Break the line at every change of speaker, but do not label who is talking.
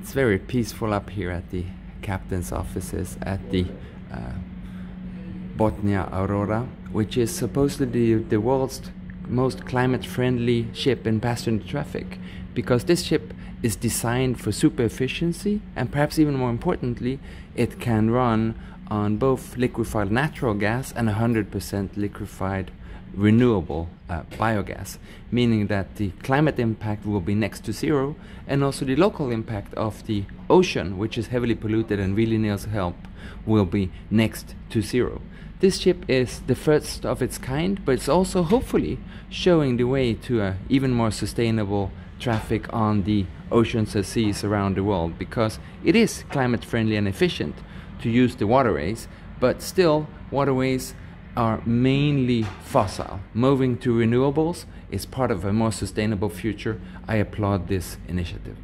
It's very peaceful up here at the captain's offices at the uh, Botnia Aurora, which is supposedly the world's most climate friendly ship in passenger traffic because this ship is designed for super efficiency and perhaps even more importantly it can run on both liquefied natural gas and 100% liquefied renewable uh, biogas, meaning that the climate impact will be next to zero, and also the local impact of the ocean, which is heavily polluted and really needs help, will be next to zero. This ship is the first of its kind, but it's also hopefully showing the way to a even more sustainable traffic on the oceans and seas around the world because it is climate friendly and efficient to use the waterways, but still waterways are mainly fossil. Moving to renewables is part of a more sustainable future. I applaud this initiative.